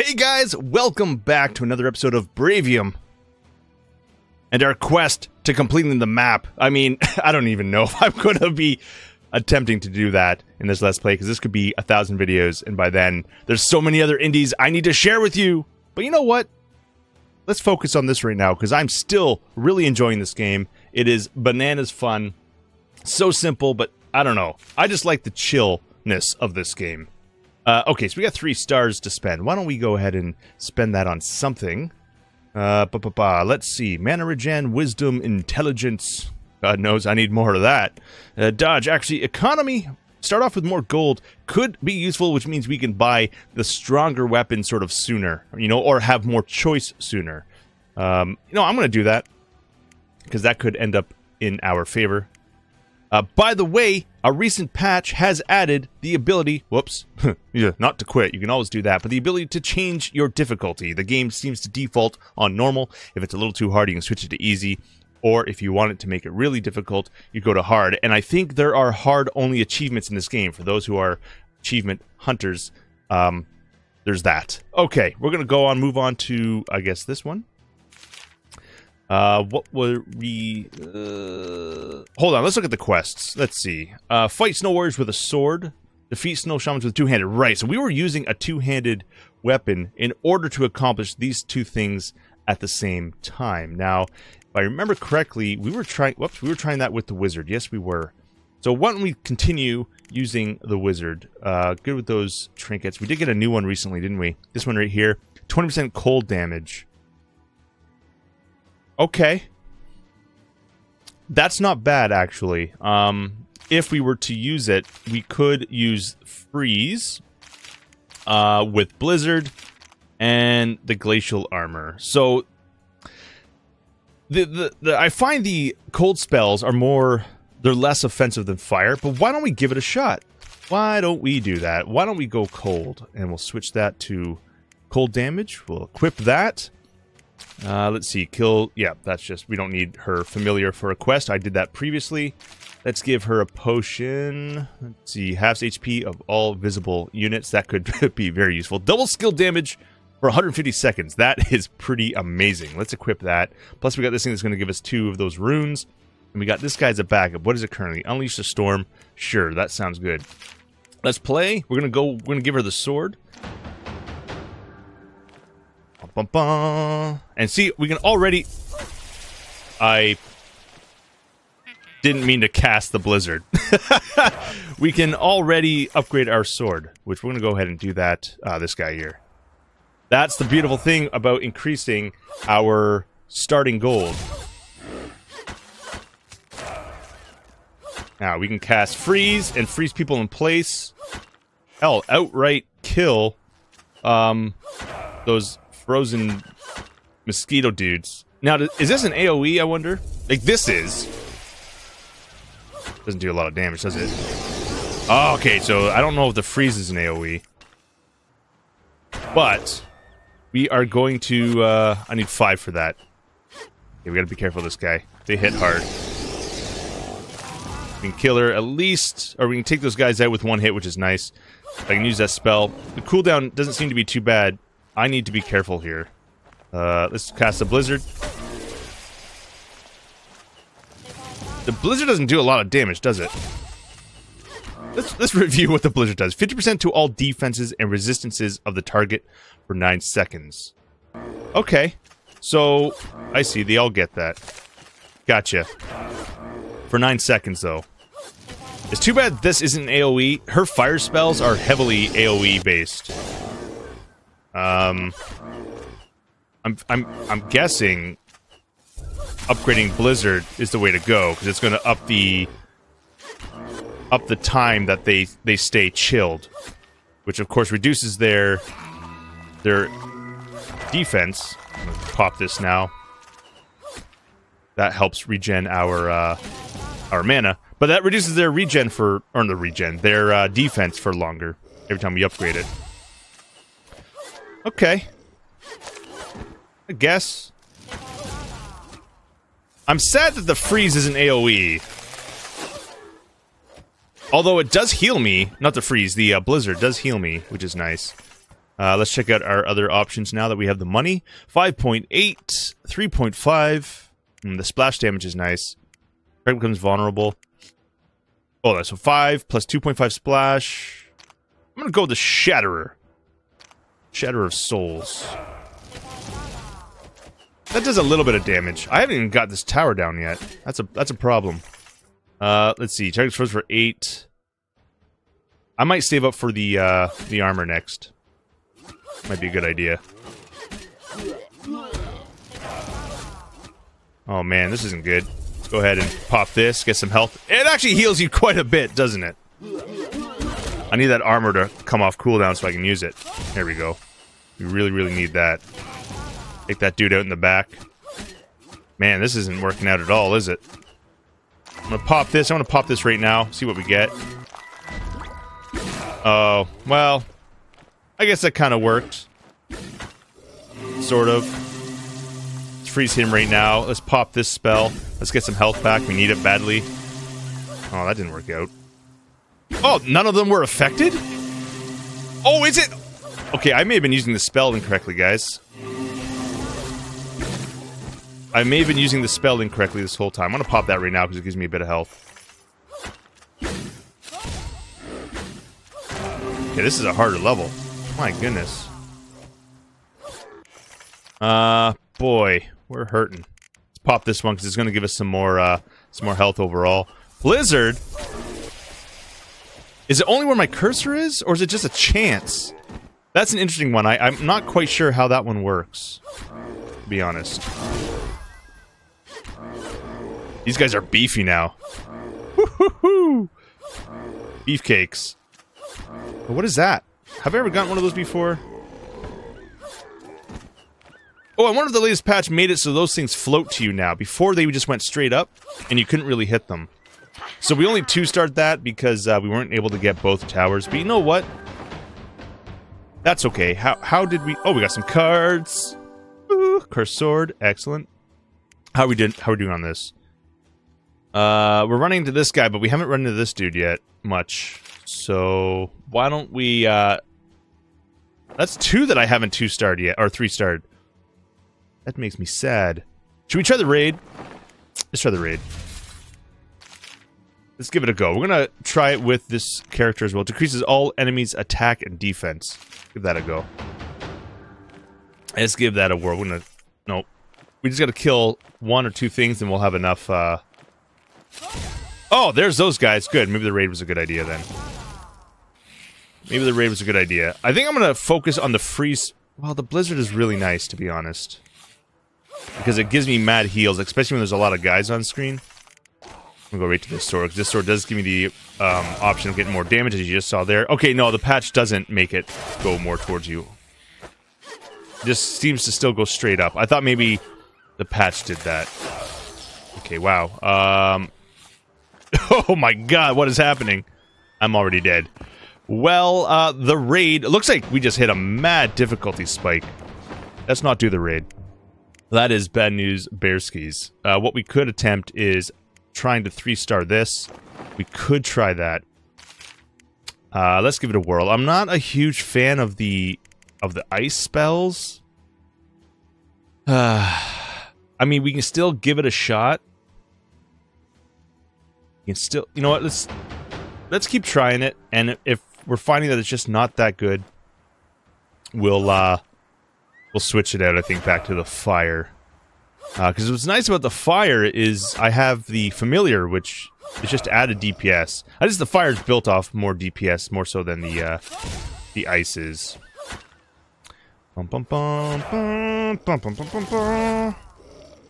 Hey guys, welcome back to another episode of Bravium and our quest to completing the map. I mean, I don't even know if I'm going to be attempting to do that in this Let's Play because this could be a thousand videos, and by then there's so many other indies I need to share with you. But you know what? Let's focus on this right now because I'm still really enjoying this game. It is bananas fun, so simple, but I don't know. I just like the chillness of this game. Uh, okay, so we got three stars to spend. Why don't we go ahead and spend that on something? Uh, ba -ba -ba. Let's see. Mana regen, wisdom, intelligence. God knows I need more of that. Uh, dodge, actually, economy. Start off with more gold could be useful, which means we can buy the stronger weapon sort of sooner, you know, or have more choice sooner. Um, you know, I'm going to do that because that could end up in our favor. Uh, by the way, a recent patch has added the ability, whoops, yeah, not to quit, you can always do that, but the ability to change your difficulty. The game seems to default on normal. If it's a little too hard, you can switch it to easy. Or if you want it to make it really difficult, you go to hard. And I think there are hard only achievements in this game. For those who are achievement hunters, um, there's that. Okay, we're going to go on, move on to, I guess, this one. Uh, what were we? Uh, hold on, let's look at the quests. Let's see. Uh, fight snow warriors with a sword. Defeat snow shamans with two-handed. Right. So we were using a two-handed weapon in order to accomplish these two things at the same time. Now, if I remember correctly, we were trying. Whoops, we were trying that with the wizard. Yes, we were. So why don't we continue using the wizard? Uh, good with those trinkets. We did get a new one recently, didn't we? This one right here. 20% cold damage. Okay. That's not bad, actually. Um, if we were to use it, we could use Freeze uh, with Blizzard and the Glacial Armor. So, the, the, the I find the cold spells are more... They're less offensive than fire, but why don't we give it a shot? Why don't we do that? Why don't we go cold? And we'll switch that to cold damage. We'll equip that. Uh, let's see, kill, yeah, that's just, we don't need her familiar for a quest. I did that previously. Let's give her a potion. Let's see, halves HP of all visible units. That could be very useful. Double skill damage for 150 seconds. That is pretty amazing. Let's equip that. Plus, we got this thing that's going to give us two of those runes. And we got this guy's a backup. What is it currently? Unleash the Storm. Sure, that sounds good. Let's play. We're going to go, we're going to give her the sword. Bum, bum. And see, we can already... I didn't mean to cast the blizzard. we can already upgrade our sword, which we're going to go ahead and do that, uh, this guy here. That's the beautiful thing about increasing our starting gold. Now, we can cast freeze and freeze people in place. Hell, outright kill um, those frozen mosquito dudes. Now, is this an AoE, I wonder? Like, this is. Doesn't do a lot of damage, does it? Oh, okay, so I don't know if the freeze is an AoE. But, we are going to, uh, I need five for that. Okay, we gotta be careful this guy. They hit hard. We can kill her at least, or we can take those guys out with one hit, which is nice. I can use that spell. The cooldown doesn't seem to be too bad. I need to be careful here. Uh, let's cast a blizzard. The blizzard doesn't do a lot of damage, does it? Let's, let's review what the blizzard does. 50% to all defenses and resistances of the target for 9 seconds. Okay. So, I see. They all get that. Gotcha. For 9 seconds, though. It's too bad this isn't AoE. Her fire spells are heavily AoE based. Um, I'm I'm I'm guessing upgrading Blizzard is the way to go because it's going to up the up the time that they they stay chilled, which of course reduces their their defense. pop this now. That helps regen our uh, our mana, but that reduces their regen for or the regen their uh, defense for longer every time we upgrade it. Okay. I guess. I'm sad that the freeze isn't AoE. Although it does heal me. Not the freeze, the uh, blizzard does heal me, which is nice. Uh, let's check out our other options now that we have the money. 5.8, 3.5. Mm, the splash damage is nice. Craig becomes vulnerable. Oh, that's so 5 plus 2.5 splash. I'm going to go with the Shatterer. Shatterer of Souls. That does a little bit of damage. I haven't even got this tower down yet. That's a that's a problem. Uh, let's see. Target's first for 8. I might save up for the uh, the armor next. Might be a good idea. Oh man, this isn't good. Let's go ahead and pop this, get some health. It actually heals you quite a bit, doesn't it? I need that armor to come off cooldown so I can use it. There we go. We really, really need that. Take that dude out in the back. Man, this isn't working out at all, is it? I'm gonna pop this. I want to pop this right now. See what we get. Oh, well. I guess that kind of worked. Sort of. Let's freeze him right now. Let's pop this spell. Let's get some health back. We need it badly. Oh, that didn't work out. Oh, none of them were affected? Oh, is it? Okay, I may have been using the spell incorrectly, guys. I may have been using the spell incorrectly this whole time. I'm going to pop that right now because it gives me a bit of health. Okay, this is a harder level. My goodness. Uh, boy, we're hurting. Let's pop this one because it's going to give us some more, uh, some more health overall. Blizzard? Is it only where my cursor is, or is it just a chance? That's an interesting one. I, I'm not quite sure how that one works, to be honest. These guys are beefy now. Woo-hoo-hoo! Beefcakes. What is that? Have I ever gotten one of those before? Oh, I wonder if the latest patch made it so those things float to you now. Before they just went straight up, and you couldn't really hit them. So we only two-starred that because uh, we weren't able to get both towers. But you know what? That's okay. How how did we... Oh, we got some cards. Ooh, curse sword. Excellent. How we did? How we doing on this? Uh, we're running into this guy, but we haven't run into this dude yet much. So why don't we? Uh, that's two that I haven't two starred yet, or three starred. That makes me sad. Should we try the raid? Let's try the raid. Let's give it a go. We're gonna try it with this character as well. Decreases all enemies' attack and defense. Give that a go. Let's give that a whirl. We're gonna. Nope. We just gotta kill one or two things, and we'll have enough. Uh, Oh, there's those guys. Good. Maybe the raid was a good idea then. Maybe the raid was a good idea. I think I'm going to focus on the freeze. Well, the blizzard is really nice, to be honest. Because it gives me mad heals, especially when there's a lot of guys on screen. I'm to go right to this sword, because this sword does give me the um, option of getting more damage, as you just saw there. Okay, no, the patch doesn't make it go more towards you. Just seems to still go straight up. I thought maybe the patch did that. Okay, wow. Um, Oh my god, what is happening? I'm already dead. Well, uh, the raid... looks like we just hit a mad difficulty spike. Let's not do the raid. That is bad news, Bearskis. Uh, what we could attempt is trying to three-star this. We could try that. Uh, let's give it a whirl. I'm not a huge fan of the of the ice spells. Uh, I mean, we can still give it a shot You can still, you know what? Let's let's keep trying it, and if we're finding that it's just not that good, we'll uh, we'll switch it out. I think back to the fire, because uh, what's nice about the fire is I have the familiar, which is just added DPS. I just the fire's built off more DPS, more so than the uh, the ice is.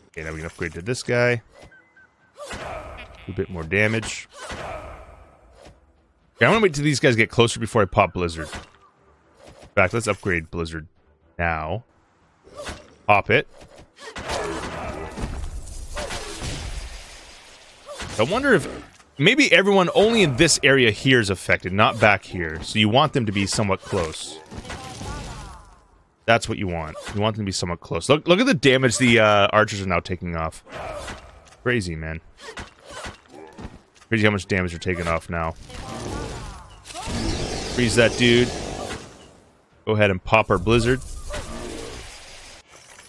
Okay, now we can upgrade to this guy a bit more damage. Okay, I want to wait till these guys get closer before I pop Blizzard. In fact, let's upgrade Blizzard now. Pop it. I wonder if maybe everyone only in this area here is affected, not back here. So you want them to be somewhat close. That's what you want. You want them to be somewhat close. Look, look at the damage the uh, archers are now taking off. Crazy, man. Crazy how much damage they're taking off now. Freeze that dude. go ahead and pop our Blizzard.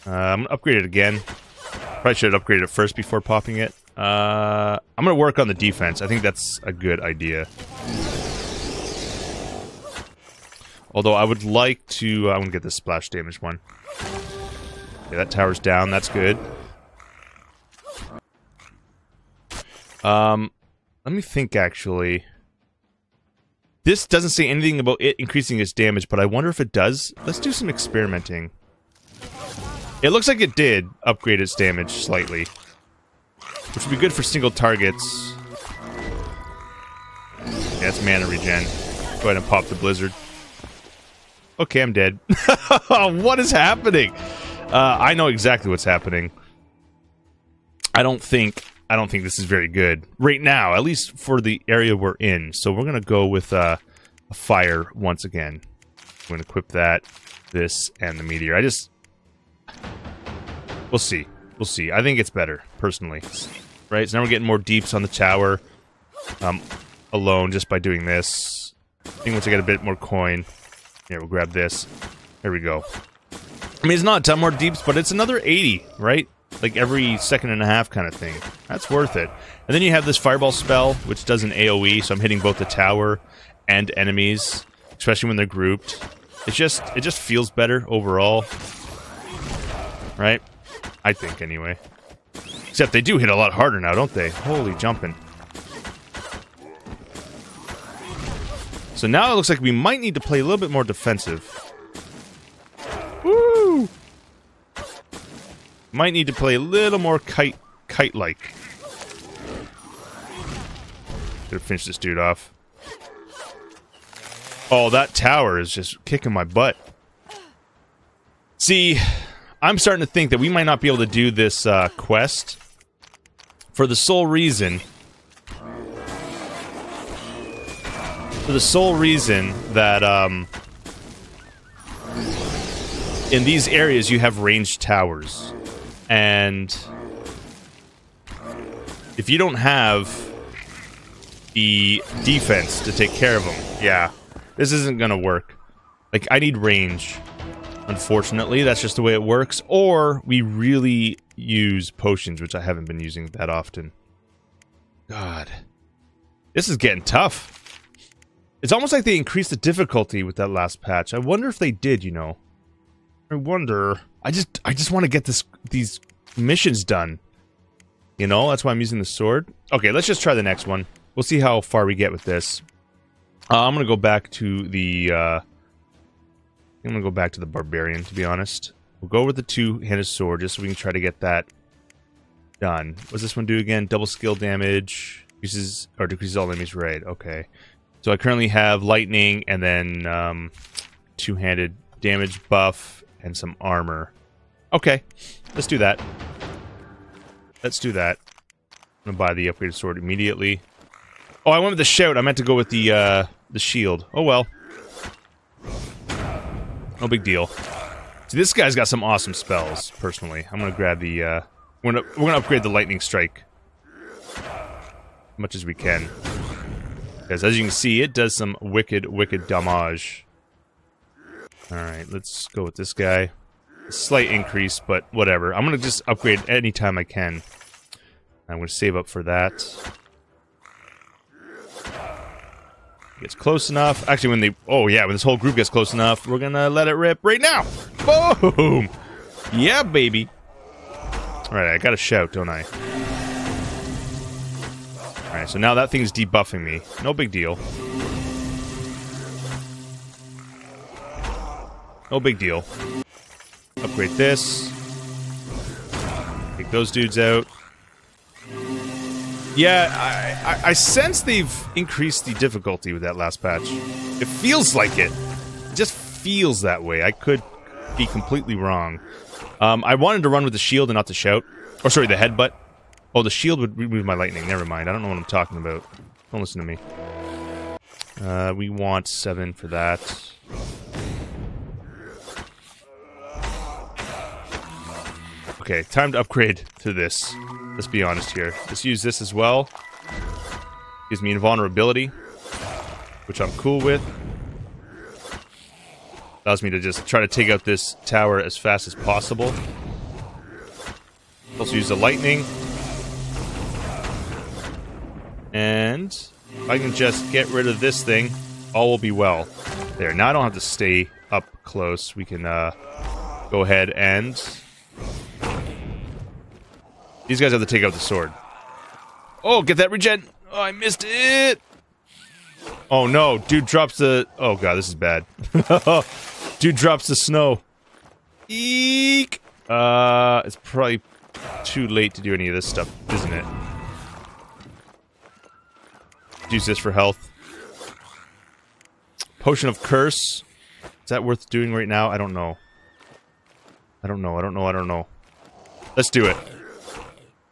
Uh, I'm gonna upgrade it again. Probably should have upgraded it first before popping it. Uh, I'm gonna work on the defense. I think that's a good idea. Although I would like to... Uh, I'm gonna get this splash damage one. Okay, that tower's down. That's good. Um, let me think, actually. This doesn't say anything about it increasing its damage, but I wonder if it does. Let's do some experimenting. It looks like it did upgrade its damage slightly. Which would be good for single targets. It's mana regen. Go ahead and pop the blizzard. Okay, I'm dead. what is happening? Uh, I know exactly what's happening. I don't think I don't think this is very good right now, at least for the area we're in. So we're gonna go with uh, a fire once again. I'm gonna equip that, this, and the meteor. I just we'll see, we'll see. I think it's better personally, right? So now we're getting more deeps on the tower, um, alone just by doing this. I think once I get a bit more coin, here we'll grab this. There we go. I mean, it's not a ton more deeps, but it's another 80, right? like every second and a half kind of thing. That's worth it. And then you have this fireball spell, which does an AoE, so I'm hitting both the tower and enemies, especially when they're grouped. It's just it just feels better overall. Right? I think anyway. Except they do hit a lot harder now, don't they? Holy jumping. So now it looks like we might need to play a little bit more defensive. Woo! Might need to play a little more kite kite-like. Gotta finish this dude off. Oh, that tower is just kicking my butt. See, I'm starting to think that we might not be able to do this uh, quest for the sole reason for the sole reason that um, in these areas you have ranged towers and if you don't have the defense to take care of them, yeah, this isn't gonna work. Like, I need range. Unfortunately, that's just the way it works. Or we really use potions, which I haven't been using that often. God. This is getting tough. It's almost like they increased the difficulty with that last patch. I wonder if they did, you know. I wonder. I just I just want to get this these missions done. You know, that's why I'm using the sword. Okay, let's just try the next one. We'll see how far we get with this. Uh, I'm gonna go back to the. Uh, I'm gonna go back to the barbarian. To be honest, we'll go with the two-handed sword just so we can try to get that done. What What's this one do again? Double skill damage, increases or decreases all enemies. Right. Okay. So I currently have lightning and then um, two-handed damage buff and some armor. Okay, let's do that. Let's do that. I'm gonna buy the upgraded sword immediately. Oh, I went with the shout. I meant to go with the uh, the shield. Oh well. No big deal. See, this guy's got some awesome spells. Personally, I'm gonna grab the. Uh, we're gonna we're gonna upgrade the lightning strike as much as we can. Because as you can see, it does some wicked, wicked damage. Alright, let's go with this guy. Slight increase, but whatever. I'm gonna just upgrade anytime I can. I'm gonna save up for that. Gets close enough. Actually, when they... Oh, yeah, when this whole group gets close enough, we're gonna let it rip right now! Boom! Yeah, baby! Alright, I gotta shout, don't I? Alright, so now that thing's debuffing me. No big deal. No big deal. Upgrade this. Take those dudes out. Yeah, I, I, I, sense they've increased the difficulty with that last patch. It feels like it. It just feels that way. I could be completely wrong. Um, I wanted to run with the shield and not the shout. Or sorry, the headbutt. Oh, the shield would remove my lightning. Never mind. I don't know what I'm talking about. Don't listen to me. Uh, we want seven for that. Okay, time to upgrade to this. Let's be honest here. Let's use this as well. Gives me invulnerability, which I'm cool with. Allows me to just try to take out this tower as fast as possible. Also use the lightning. And if I can just get rid of this thing, all will be well. There, now I don't have to stay up close. We can uh, go ahead and... These guys have to take out the sword. Oh, get that regen! Oh, I missed it! Oh no, dude drops the... Oh god, this is bad. dude drops the snow. Eek! Uh, it's probably too late to do any of this stuff, isn't it? Use this for health. Potion of Curse. Is that worth doing right now? I don't know. I don't know, I don't know, I don't know. Let's do it.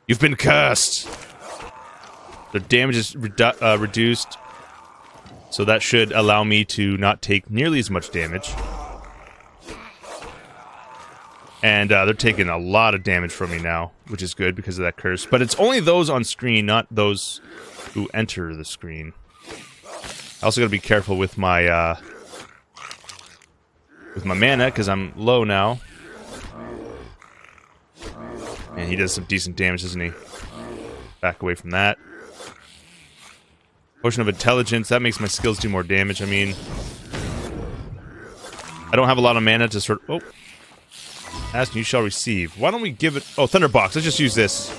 You've been cursed! The damage is redu uh, reduced, so that should allow me to not take nearly as much damage. And uh, they're taking a lot of damage from me now, which is good because of that curse. But it's only those on screen, not those who enter the screen. I also gotta be careful with my uh, with my mana because I'm low now. And he does some decent damage, doesn't he? Back away from that. Potion of Intelligence, that makes my skills do more damage. I mean, I don't have a lot of mana to sort of... Oh. Ask you shall receive. Why don't we give it... Oh, Thunderbox. Let's just use this.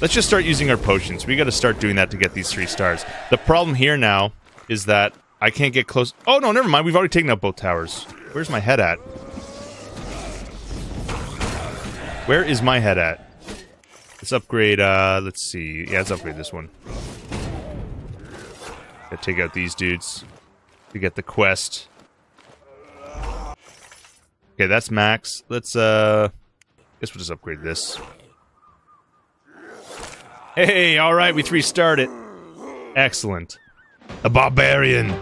Let's just start using our potions. We gotta start doing that to get these three stars. The problem here now is that I can't get close... Oh, no, never mind. We've already taken out both towers. Where's my head at? Where is my head at? Let's upgrade, uh, let's see. Yeah, let's upgrade this one. Gotta take out these dudes to get the quest. Okay, that's max. Let's, uh... guess we'll just upgrade this. Hey, alright, we three-starred it. Excellent. A barbarian.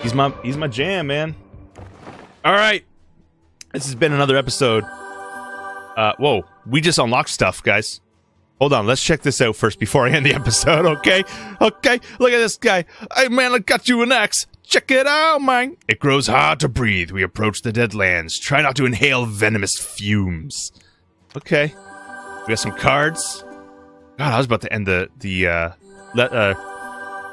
He's my, he's my jam, man. Alright. This has been another episode uh, whoa, we just unlocked stuff, guys. Hold on, let's check this out first before I end the episode, okay? Okay, look at this guy. Hey, man, I got you an axe. Check it out, man. It grows hard to breathe. We approach the Deadlands. Try not to inhale venomous fumes. Okay. We got some cards. God, I was about to end the the uh, let uh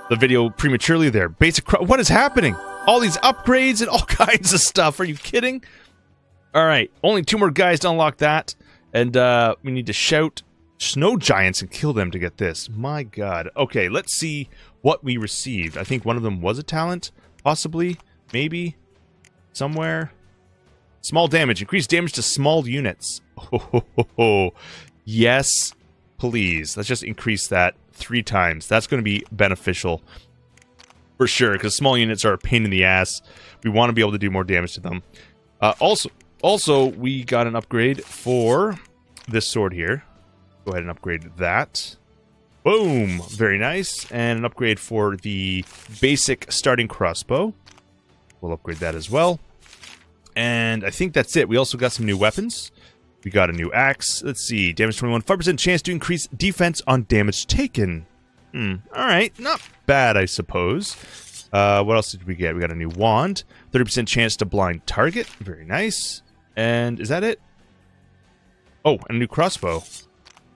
the video prematurely there. Basic. What is happening? All these upgrades and all kinds of stuff. Are you kidding? All right, only two more guys to unlock that, and uh, we need to shout snow giants and kill them to get this. My god. Okay, let's see what we received. I think one of them was a talent, possibly, maybe, somewhere. Small damage. Increase damage to small units. Oh, ho, ho, ho. yes, please. Let's just increase that three times. That's going to be beneficial for sure, because small units are a pain in the ass. We want to be able to do more damage to them. Uh, also, also, we got an upgrade for this sword here. Go ahead and upgrade that. Boom! Very nice. And an upgrade for the basic starting crossbow. We'll upgrade that as well. And I think that's it. We also got some new weapons. We got a new axe. Let's see. Damage 21. 5% chance to increase defense on damage taken. Hmm. Alright. Not bad, I suppose. Uh, what else did we get? We got a new wand. 30% chance to blind target. Very nice. And is that it? Oh, and a new crossbow.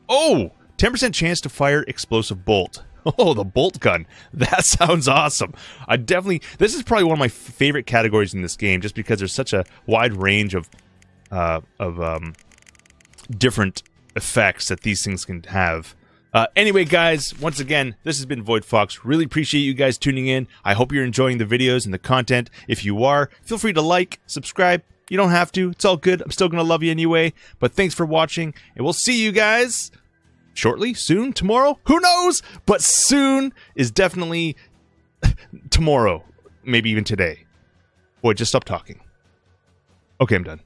Oh! 10% chance to fire explosive bolt. Oh, the bolt gun. That sounds awesome. I definitely... This is probably one of my favorite categories in this game, just because there's such a wide range of, uh, of um, different effects that these things can have. Uh, anyway, guys, once again, this has been Voidfox. Really appreciate you guys tuning in. I hope you're enjoying the videos and the content. If you are, feel free to like, subscribe, you don't have to. It's all good. I'm still going to love you anyway. But thanks for watching, and we'll see you guys shortly, soon, tomorrow. Who knows? But soon is definitely tomorrow. Maybe even today. Boy, just stop talking. Okay, I'm done.